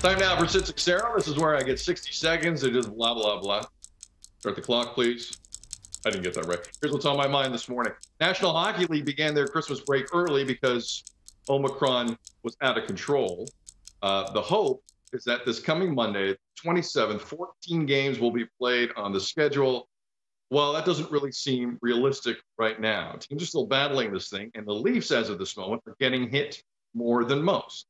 Time now for Sid Seixeiro. This is where I get 60 seconds and just blah, blah, blah. Start the clock, please. I didn't get that right. Here's what's on my mind this morning. National Hockey League began their Christmas break early because Omicron was out of control. Uh, the hope is that this coming Monday, 27th, 14 games will be played on the schedule. Well, that doesn't really seem realistic right now. Teams are still battling this thing, and the Leafs, as of this moment, are getting hit more than most.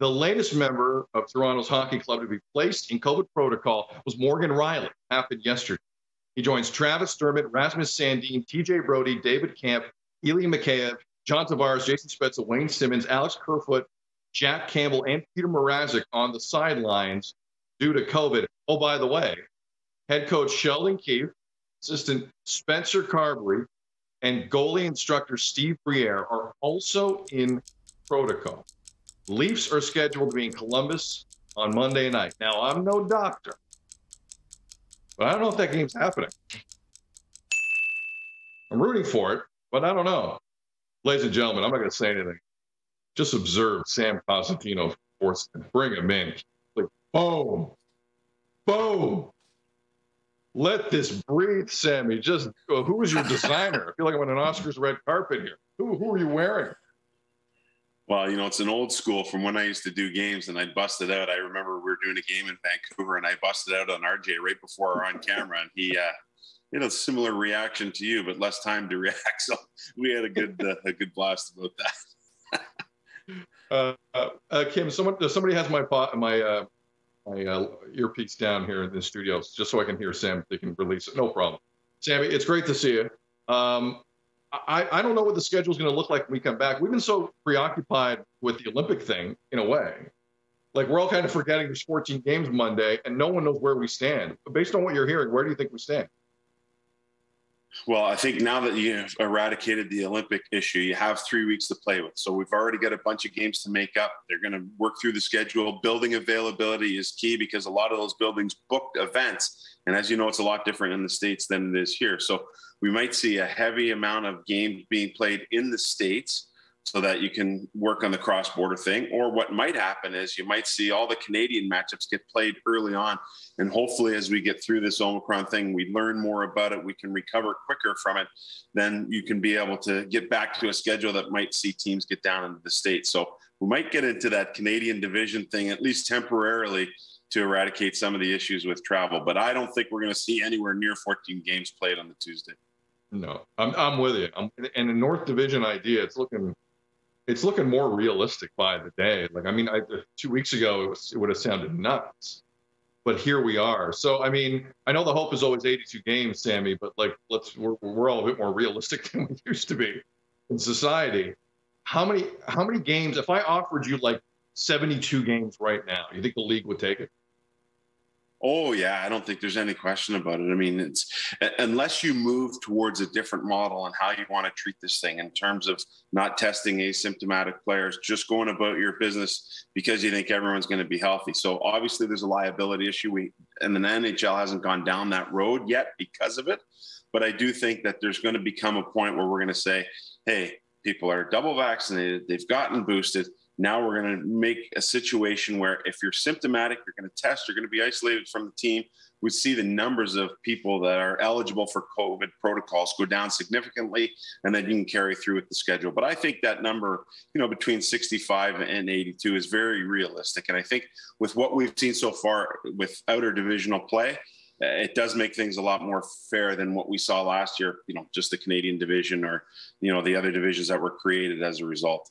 The latest member of Toronto's hockey club to be placed in COVID protocol was Morgan Rielly, happened yesterday. He joins Travis Dermott, Rasmus Sandin, TJ Brodie, David Kämpf, Ilya Mikheyev, John Tavares, Jason Spezza, Wayne Simmonds, Alex Kerfoot, Jack Campbell, and Peter Mrazek on the sidelines due to COVID. Oh, by the way, head coach Sheldon Keefe, assistant Spencer Carbery, and goalie instructor Steve Briere are also in protocol. Leafs are scheduled to be in Columbus on Monday night. Now, I'm no doctor, but I don't know if that game's happening. I'm rooting for it, but I don't know. Ladies and gentlemen, I'm not going to say anything. Just observe Sam Cosentino force and bring him in. Like, boom, boom. Let this breathe, Sammy. Just uh, who is your designer? I feel like I'm on an Oscars red carpet here. Who, who are you wearing? Well, you know, it's an old school from when I used to do games and I busted out. I remember we were doing a game in Vancouver and I busted out on RJ right before on camera and he, uh, you know, similar reaction to you, but less time to react. So we had a good, uh, a good blast about that. uh, uh, Kim, someone, somebody has my, pot, my, uh, my uh, earpiece down here in the studio just so I can hear Sam. They can release it. No problem. Sammy, it's great to see you. Um, I, I don't know what the schedule is going to look like when we come back. We've been so preoccupied with the Olympic thing in a way. Like we're all kind of forgetting there's 14 games Monday and no one knows where we stand. But based on what you're hearing, where do you think we stand? Well, I think now that you've eradicated the Olympic issue, you have three weeks to play with. So we've already got a bunch of games to make up. They're going to work through the schedule. Building availability is key because a lot of those buildings booked events. And as you know, it's a lot different in the States than it is here. So we might see a heavy amount of games being played in the States so that you can work on the cross border thing. Or what might happen is you might see all the Canadian matchups get played early on. And hopefully, as we get through this Omicron thing, we learn more about it, we can recover quicker from it. Then you can be able to get back to a schedule that might see teams get down into the States. So we might get into that Canadian division thing, at least temporarily, to eradicate some of the issues with travel. But I don't think we're going to see anywhere near 14 games played on the Tuesday. No, I'm, I'm with you. I'm, and the North Division idea, it's looking it's looking more realistic by the day. Like, I mean, I, two weeks ago, it, was, it would have sounded nuts, but here we are. So, I mean, I know the hope is always 82 games, Sammy, but like, let's we're, we're all a bit more realistic than we used to be in society. How many how many games? If I offered you like 72 games right now, you think the league would take it? Oh yeah, I don't think there's any question about it. I mean, it's unless you move towards a different model on how you want to treat this thing in terms of not testing asymptomatic players, just going about your business because you think everyone's going to be healthy. So obviously, there's a liability issue. We and the NHL hasn't gone down that road yet because of it. But I do think that there's going to become a point where we're going to say, "Hey, people are double vaccinated. They've gotten boosted." Now we're going to make a situation where if you're symptomatic, you're going to test, you're going to be isolated from the team. We see the numbers of people that are eligible for COVID protocols go down significantly, and then you can carry through with the schedule. But I think that number, you know, between 65 and 82 is very realistic. And I think with what we've seen so far with outer divisional play, eh, it does make things a lot more fair than what we saw last year, you know, just the Canadian division or, you know, the other divisions that were created as a result.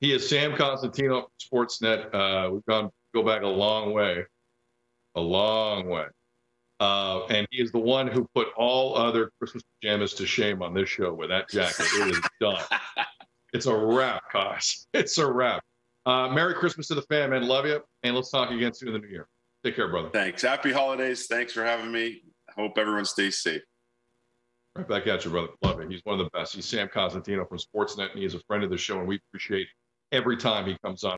He is Sam Cosentino, Sportsnet. Uh, we've gone go back a long way, a long way. Uh, and he is the one who put all other Christmas pajamas to shame on this show with that jacket. It is done. it's a wrap, Cos. It's a wrap. Uh, Merry Christmas to the fam, man. Love you. And let's talk again soon in the new year. Take care, brother. Thanks. Happy holidays. Thanks for having me. Hope everyone stays safe. Right back at you, brother. Love it. He's one of the best. He's Sam Cosentino from Sportsnet, and he is a friend of the show, and we appreciate every time he comes on.